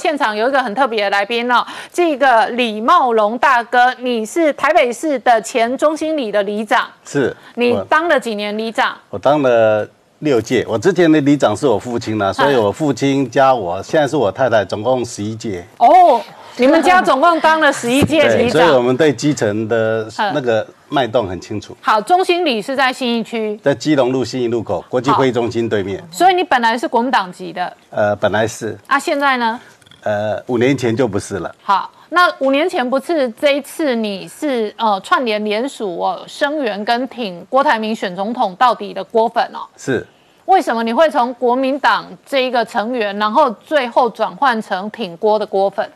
现场有一个很特别的来宾哦，这个李茂龙大哥，你是台北市的前中心里的里长，是你我当了几年里长？我当了六届，我之前的里长是我父亲呢，所以我父亲加我，现在是我太太，总共十一届。哦，你们家总共当了十一届所以我长。们对基层的嗯那个脉动很清楚。好，中心里是在信义区，在基隆路新一路口国际会议中心对面，所以你本来是国民党籍的呃，本来是，啊，现在呢？呃，五年前就不是了。好，那五年前不是这一次你是呃串联联署哦，声援跟挺郭台铭选总统到底的郭粉哦。是，为什么你会从国民党这一个成员，然后最后转换成挺郭的郭粉？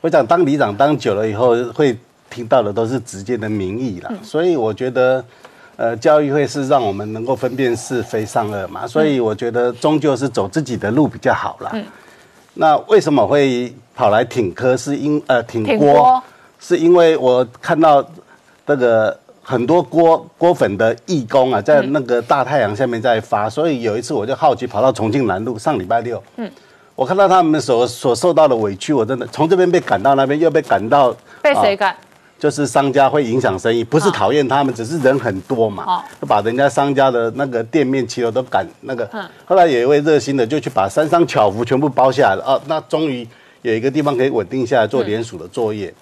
我想当里长当久了以后，会听到的都是直接的民意啦，所以我觉得，呃，教育会是让我们能够分辨是非善恶嘛，所以我觉得终究是走自己的路比较好啦。那为什么会跑来挺科？是因呃挺挺郭？郭，是因为我看到那个很多锅锅粉的义工啊，在那个大太阳下面在发，所以有一次我就好奇跑到重庆南路，上礼拜六，嗯，我看到他们所所受到的委屈，我真的从这边被赶到那边，又被赶到，啊被谁赶？就是商家会影响生意，不是啊讨厌他们，只是人很多嘛啊，就把人家商家的那个店面骑楼都赶那个嗯。后来有一位热心的就去把三商巧福全部包下来了，哦，那终于有一个地方可以稳定下来做联署的作业。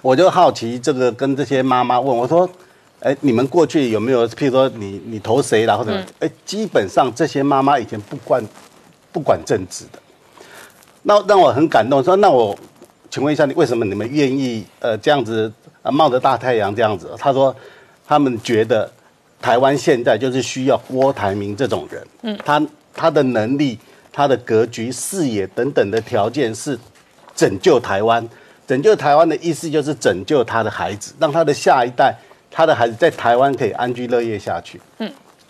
我就好奇这个跟这些妈妈问我说，哎，你们过去有没有，譬如说你你投谁啦，或者哎，基本上这些妈妈以前不管不管政治的，那让我很感动，说那我请问一下，你为什么你们愿意呃这样子啊冒着大太阳这样子？他说他们觉得台湾现在就是需要郭台铭这种人，嗯，他他的能力、他的格局、视野等等的条件是拯救台湾。拯救台湾的意思就是拯救他的孩子，让他的下一代、他的孩子在台湾可以安居乐业下去。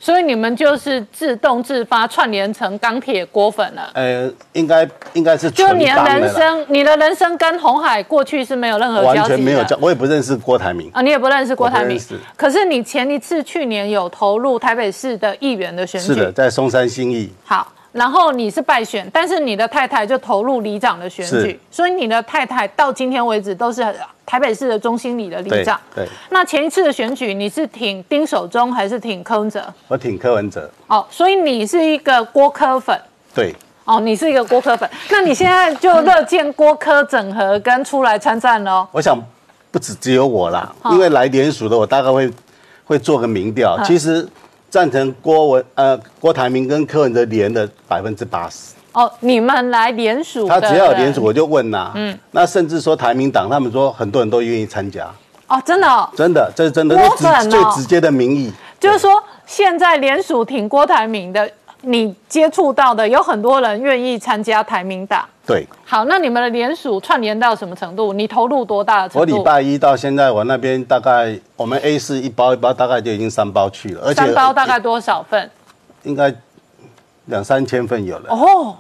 所以你们就是自动自发串联成钢铁锅粉了。呃，应该应该是就你的人生，你的人生跟红海过去是没有任何交集的，完全没有交，我也不认识郭台铭。啊，你也不认识郭台铭。可是你前一次去年有投入台北市的议员的选举，是的，在松山新义。好，然后你是败选，但是你的太太就投入里长的选举，所以你的太太到今天为止都是台北市的中心里的里对长。对，那前一次的选举，你是挺丁守中还是挺柯文哲？我挺柯文哲。哦，所以你是一个郭柯粉。对，哦，你是一个郭柯粉，那你现在就乐见郭柯整合跟出来参战喽？我想不止只有我啦，好因为来联署的我大概会会做个民调。其实赞成郭文呃郭台铭跟柯文哲连的百分之八十，哦，你们来联署的。他，只要有联署我就问呐、嗯，那甚至说台民党他们说很多人都愿意参加，哦，真的、哦，真的，这是真的，哦。最直接的民意。就是说现在联署挺郭台铭的，你接触到的有很多人愿意参加台民党。对好，那你们的联署串联到什么程度？你投入多大的程度？我礼拜一到现在，我那边大概我们 A 四一包一包大概就已经三包去了，而且三包大概多少份？应该两三千份有了。哦，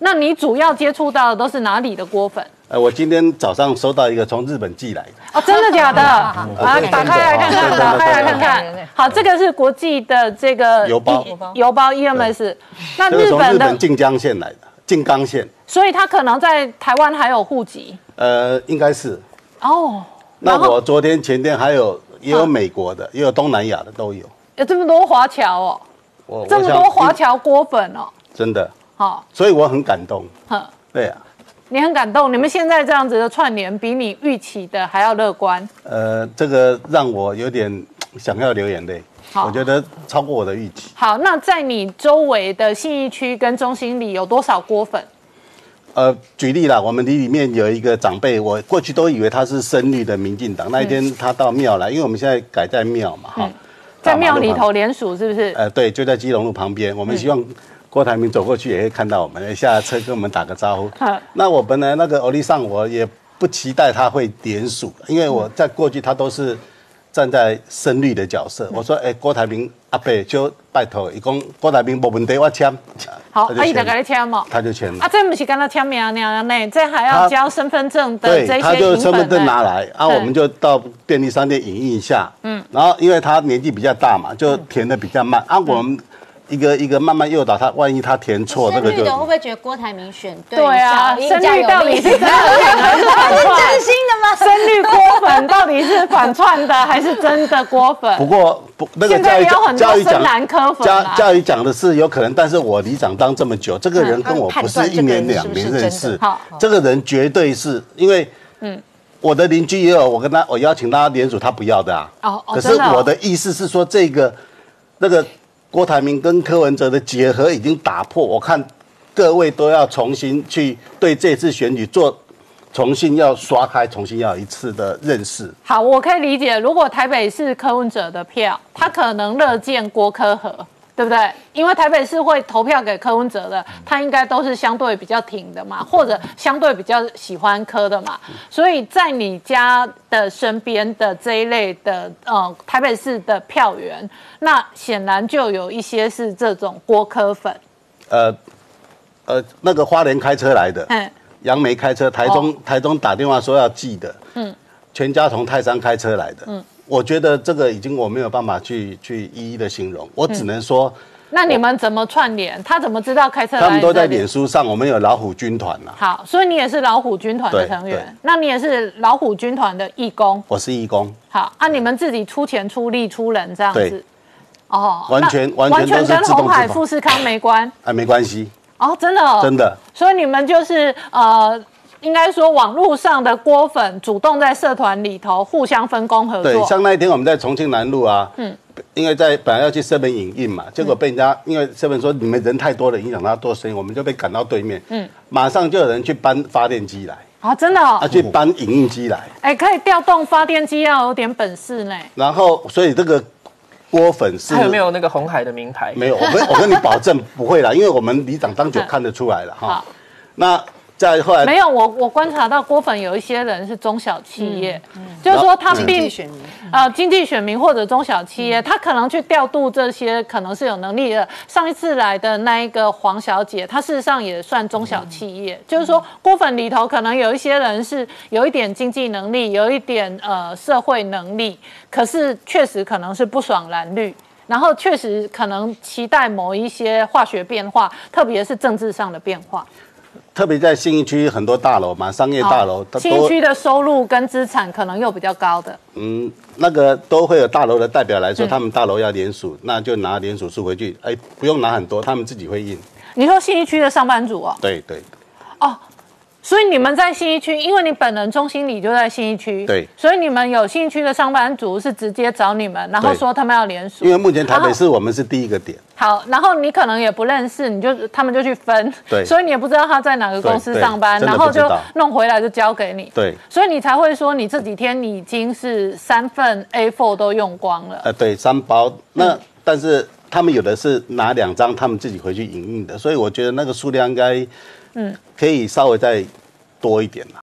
那你主要接触到的都是哪里的锅粉？呃，我今天早上收到一个从日本寄来的。哦，真的假的？啊，打开来看看，打开来看看。好，这个是国际的这个邮包 E- 邮包 EMS。那日本的，静江县来的，静冈县，所以他可能在台湾还有户籍呃，应该是。哦。那我昨天前天还有也有美国的，也有东南亚的都有。有这么多华侨哦，这么多华侨锅粉哦，真的，好，所以我很感动。哼，对啊，你很感动。你们现在这样子的串联，比你预期的还要乐观。呃，这个让我有点想要流眼泪。好我觉得超过我的预期。好，那在你周围的信义区跟中心里有多少郭粉？呃，举例啦，我们里里面有一个长辈，我过去都以为他是深绿的民进党。那一天他到庙来，因为我们现在改在庙嘛，哈、嗯在庙里头联署是不是？呃，对，就在基隆路旁边。我们希望郭台铭走过去也会看到我们，下车跟我们打个招呼嗯。那我本来那个欧丽上我也不期待他会联署，因为我在过去他都是站在深绿的角色。我说，哎、郭台铭阿伯就拜托，伊讲郭台铭没问题，我签。好，阿姨在给你签嘛。他就签了啊，。这不是跟他签名那样呢，这还要他交身份证的对，这他些影本就身份证拿来，啊，我们就到便利商店影印一下，嗯，然后因为他年纪比较大嘛，就填的比较慢，啊，我们一个一个慢慢诱导他，万一他填错，那个就深绿的会不会觉得郭台铭选对？对啊，深绿到底是真的还是反串？真心的吗？深绿郭粉到底是反串的还是真的郭粉？不过不那个教育教育深蓝科粉教育讲的是有可能，但是我里长当这么久，这个人跟我不是一年两年认识好，这个人绝对是因为嗯。我的邻居也有，我跟他，我邀请他联署，他不要的啊。哦哦可是我的意思是说，这个那个郭台铭跟柯文哲的结合已经打破，我看各位都要重新去对这次选举做重新要刷开，重新要一次的认识。好，我可以理解，如果台北是柯文哲的票，他可能乐见郭柯和，对不对？因为台北市会投票给柯文哲的，他应该都是相对比较挺的嘛，或者相对比较喜欢柯的嘛。所以在你家的身边的这一类的呃台北市的票源，那显然就有一些是这种郭柯粉。呃呃，那个花莲开车来的，嗯，杨梅开车，台中、台中打电话说要寄的，嗯，全家从泰山开车来的，嗯，我觉得这个已经我没有办法去去一一的形容，我只能说、那你们怎么串联？他怎么知道开车他们都在脸书上，我们有老虎军团呐、好，所以你也是老虎军团的成员，那你也是老虎军团的义工。我是义工，好，啊，你们自己出钱出力出人这样子。对。哦，完全完全跟红海富士康没关。哎，没关系，哦，真的、哦，真的。所以你们就是呃，应该说网络上的锅粉主动在社团里头互相分工合对，作。像那一天我们在重庆南路啊，嗯，因为在本来要去 seven 影印嘛，结果被人家、因为 seven 说你们人太多了，影响他做生意，我们就被赶到对面，嗯，马上就有人去搬发电机来，啊，真的哦？啊，，去搬影印机来，哎、可以调动发电机，要有点本事呢。然后所以这个锅粉是还有没有那个红海的名牌？没有，我跟我跟你保证不会啦，因为我们里长当久看得出来了哈。那再后来没有，我我观察到郭粉有一些人是中小企业，就是说他经并济选民呃经济选民或者中小企业，他可能去调度这些可能是有能力的。上一次来的那一个黄小姐，她事实上也算中小企业，就是说郭粉里头可能有一些人是有一点经济能力，有一点呃社会能力，可是确实可能是不爽蓝绿。然后确实可能期待某一些化学变化，特别是政治上的变化。特别在信义区很多大楼嘛，商业大楼，新区的收入跟资产可能又比较高的，嗯，那个都会有大楼的代表来说，他们大楼要联署，那就拿联署书回去，哎，不用拿很多，他们自己会印。你说新义区的上班族哦，对对，哦，所以你们在新一区，因为你本人中心里就在新一区，对。所以你们有新一区的上班族是直接找你们，然后对。说他们要联署，因为目前台北市我们是第一个点，好，然后你可能也不认识，你就他们就去分，对。所以你也不知道他在哪个公司上班，然后就弄回来就交给你，对，所以你才会说你这几天你已经是三份 A4 都用光了，呃，对，三包。嗯那但是他们有的是拿两张，他们自己回去影印的，所以我觉得那个数量应该，嗯，可以稍微再多一点啦。